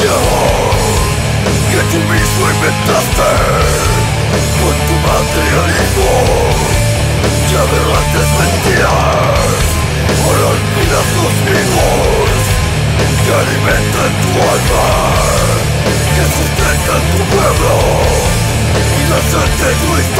canción que tú mismo inventaste con tu materialismo verrà aberrantes mentiras ahora olvidas los vivos que alimentan tu alma que sustentan tu pueblo y las antes